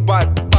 But.